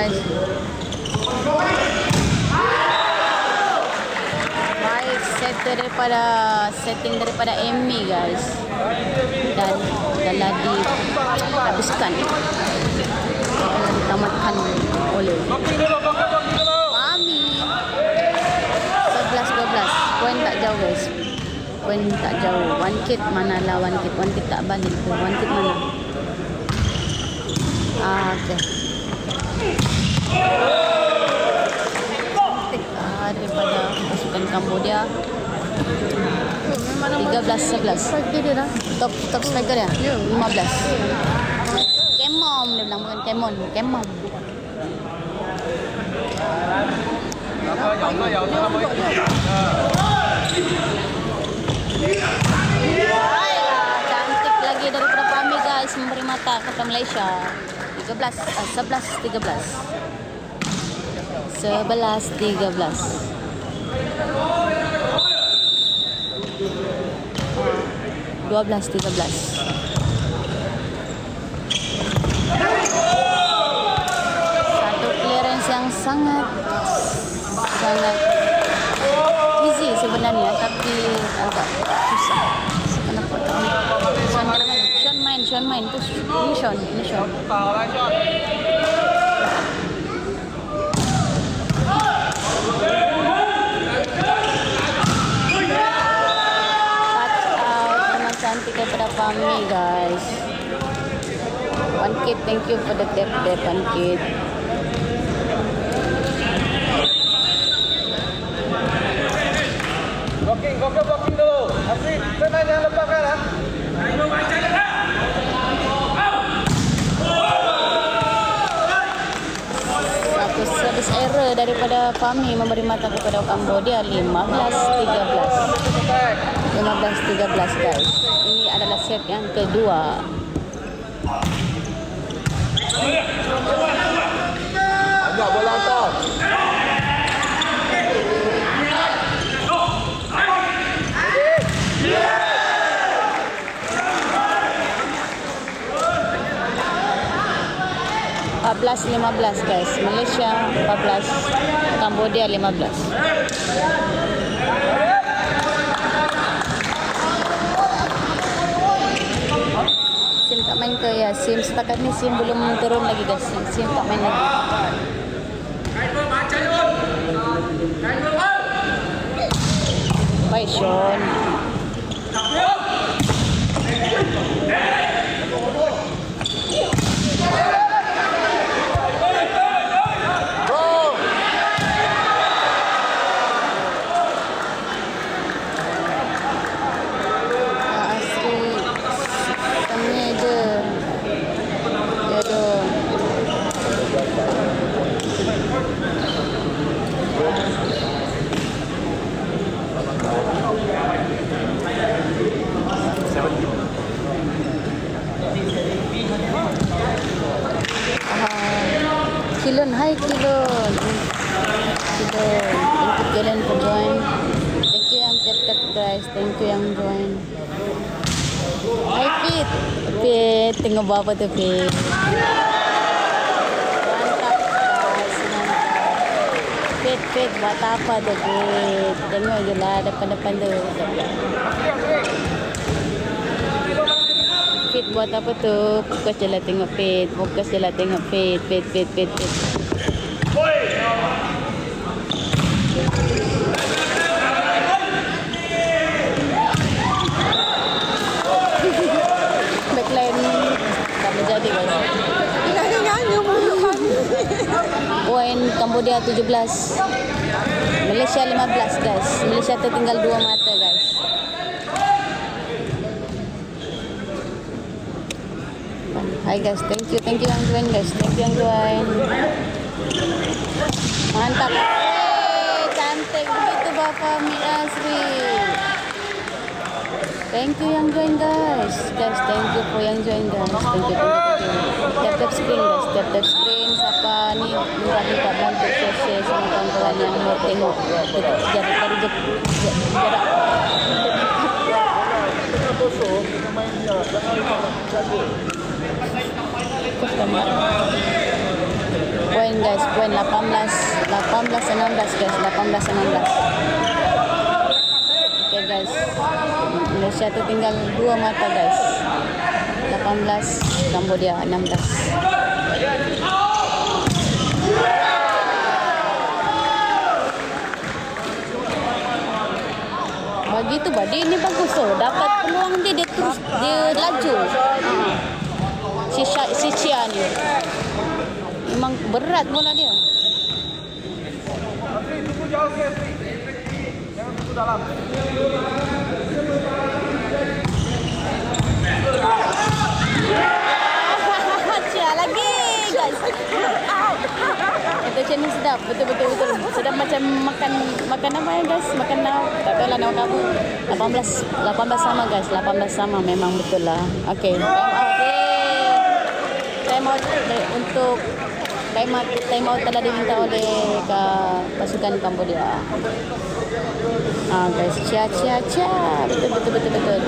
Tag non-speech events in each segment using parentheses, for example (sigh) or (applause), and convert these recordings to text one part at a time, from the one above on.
guys. Baik set daripada setting daripada Amy guys. Dan telah dihabiskan. Telah ditamatkan oleh Mami. 11-12. Poin tak jauh guys. Poin tak jauh. One kid mana one kid. One kid tak balik. One kid mana? Ah, okay. Daripada pasukan Cambodia 13-11 top top striker ya 15 Kemom dia bilang bukan Kemon Kemom Baiklah, cantik lagi daripada Pami guys memberi mata kepada Malaysia 13 uh, 11 13 11 13 12 13 satu clearance yang sangat sangat easy sebenarnya tapi agak susah kenapa tak Sean mana Sean touch out memang cantik daripada Fahmi guys. One kid thank you for the tap tap one kid Blocking, blocking, blocking dulu. Asik, kena jangan lepaskan ha. satu service error Fahmi memberi mata kepada Cambodia 15-13 15-13 guys. Ini adalah set yang kedua. Agak bola tau. Empat 15 guys. Malaysia 14 Cambodia 15 Sim tak main ke? Ya Sim. Setakat ni Sim belum turun lagi guys. Sim, Sim tak main lagi. Baik Sean Bro. Ah, Asri Tanya je Ya dong Ah, Kilon, hi Kilon Kilon, thank you Kilon for join Thank you yang tap tap guys, thank you yang join Hai Fit Fit, tengok buat apa tu mantap Fit, Fit, buat apa tu Fit Tengok je lah depan-depan tu. Fit buat apa tu? Fokus je lah tengok Fit Fokus je lah tengok Fit Fit, Fit, Fit, Fit Backline Tak menjadi guys Poin Cambodia 17 Malaysia 15 guys Malaysia tertinggal 2 mata guys Hai guys, thank you, thank you yang join guys, thank you yang join. Mantap. Cantik begitu Bapak Asri. Thank you yang join guys. Guys, thank you for yang join guys. Thank you, thank you, thank you. Tap tap screen guys, tap tap screen. Ni minta minta bantu share share sama kawan-kawan yang mau tengok dekat lupa. Jadi. Kos gambar. Poin guys, poin 18 18 16 guys, 18 16. Okay guys. Malaysia tu tinggal dua mata guys. 18 Cambodia 16. Bagi tu bah, dia ni bagus tu. Dapat peluang dia, dia terus, dia laju. Si, Sya- si Chia ni. Memang berat bola dia. Jangan tunggu dalam. Chia lagi guys. Kata macam ni sedap. Betul betul. Sedap macam makan makan apa ya guys? Makan apa? Tak tahu lah nama kamu. 18 18 sama guys. 18 sama memang betul lah. Okey. Time out. Time out untuk time out, time out telah diminta oleh ke pasukan Cambodia. Ah guys, cia cia cia. Betul betul betul betul.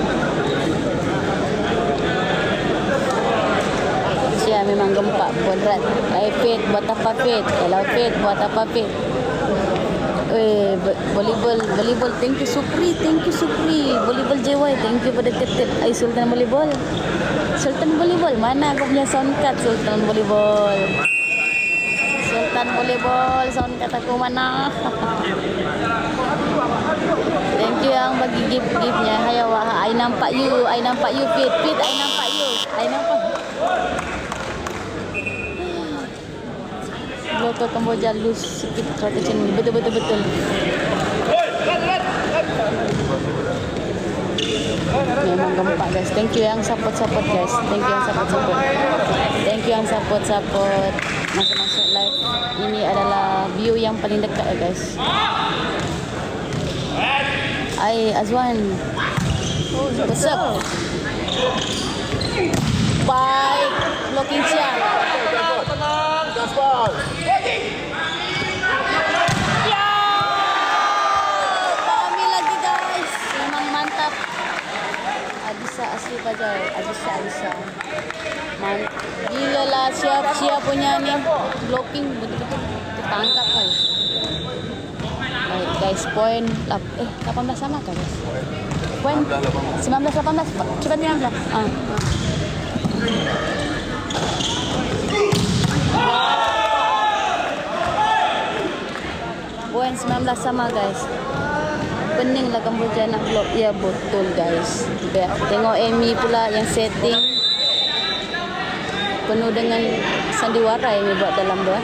Cia memang gempak berat. Baik fit buat apa fit? Kalau fit buat apa fit? Eh, vo- volleyball, volleyball. Thank you Supri, thank you Supri. Volleyball JY, thank you pada ketip. Ay, Sultan Volleyball. Sultan Volleyball, mana aku punya sound card Sultan Volleyball? Sultan Volleyball, sound card aku mana? (laughs) Thank you yang bagi gift-giftnya. Hai awak, I nampak you, I nampak you fit, fit, I nampak you. I nampak. Blokor Kamboja lose sikit strategi ni. Betul betul betul. Memang gempak guys. Thank you yang support-support guys. Thank you yang support-support. Thank you yang support-support. Masuk-masuk live. Ini adalah view yang paling dekat guys. Ai Azwan. What's up? Bye. Blocking Adisa asli Pajau. Adisa Adisa. Man Gila lah siap-siap punya ni. Blocking betul-betul tertangkap guys. Baik guys, poin eh 18 sama kah guys? Poin 19 18. Cepat 19. Ah. Poin 19 sama guys. Pening lah Kamboja nak block. Ya betul guys. Biar tengok Amy pula yang setting. Penuh dengan sandiwara yang dia buat dalam tu. eh.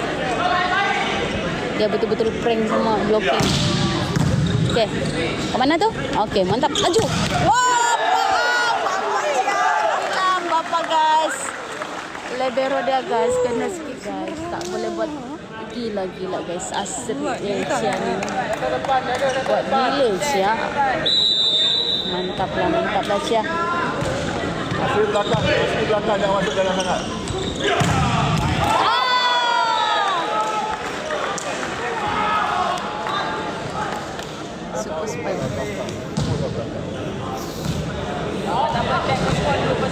Dia betul-betul prank sama blocking. Okay. Ke mana tu? Okay, mantap. Laju. Wah, Bapak Bapak guys. Libero dia guys. Kena sikit guys. Tak boleh buat gila-gila guys. Asri yang Cia ni. Buat gila Cia. Mantap lah, mantap lah Cia. Asri belakang, Asri belakang jangan masuk dalam sangat. Ah! Super spy.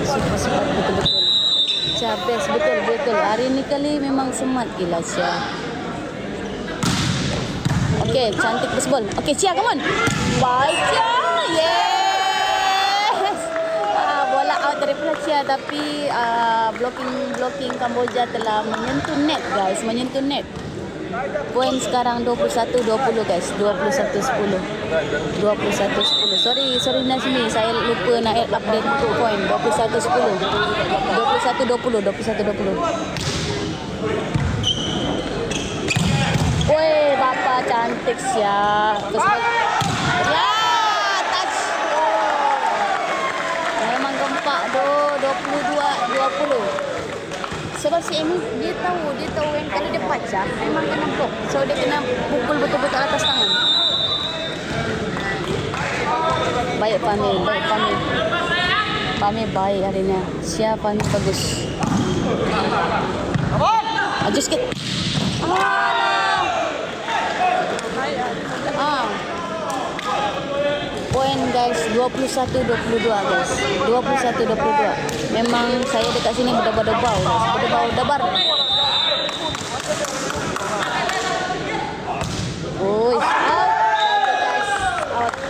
Super spy betul-betul. Cia best betul betul. Hari ni kali memang semat gila Cia. Okay, cantik baseball. Okay, Cia, come on. Bye, Cia. Yes. Ah, bola out daripada Cia tapi ah, blocking blocking Kamboja telah menyentuh net guys, menyentuh net. Poin sekarang 21 20 guys. 21 10. 21 10. Sorry, sorry Nazmi, saya lupa nak add update untuk poin. 21 10. 21 cantik sia. Kesempatan. Ya, touch. Oh. Memang gempak do 22 20. Sebab si Amy dia tahu, dia tahu yang kalau dia pacak memang kena block. So dia kena pukul betul-betul atas tangan. Baik Fahmi, baik Fahmi. Fahmi baik hari ni. Siapa Fahmi bagus. Maju sikit. 21-22 guys. 21-22 Memang saya dekat sini berdebar-debar Berdebar-debar. Oh, is Out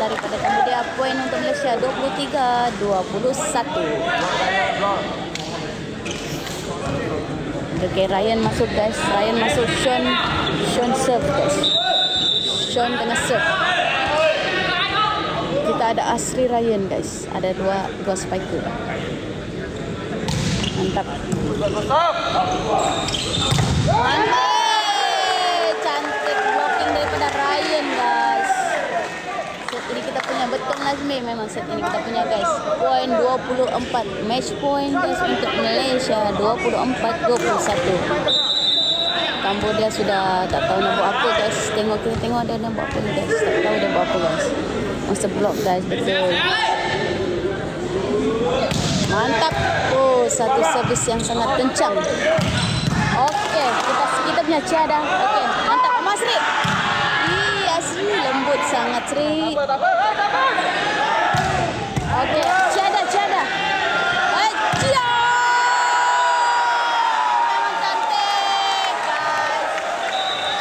daripada Kemudian poin untuk Malaysia 23-21 Okay, Ryan masuk guys. Ryan masuk Sean Sean serve guys. Sean kena serve. Kita ada Asri Ryan guys. Ada dua dua spiker. Mantap. Mantap. Cantik blocking daripada Ryan guys. Set ini kita punya betul Nazmi memang set ini kita punya guys. Poin 24 match point guys untuk Malaysia 24 21. Cambodia sudah tak tahu nak buat apa guys. Tengok kita tengok dia nak buat apa guys. Tak tahu dia buat apa guys. Masa block guys betul. Mantap. Oh, satu servis yang sangat kencang. Okey, kita kita punya ciada. Okey, mantap. Mas Sri. Ih, Asri lembut sangat Sri. Okey, ciada, ciada. Eh, cia. Memang cantik, guys.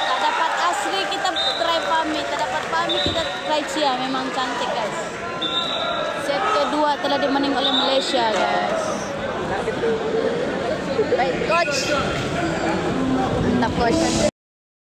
Tak dapat Asri, kita try Fahmi. Tak dapat Fahmi, kita try Cia. Memang cantik, guys. Set kedua telah dimenang oleh Malaysia, guys. Baik, coach. Mantap, coach.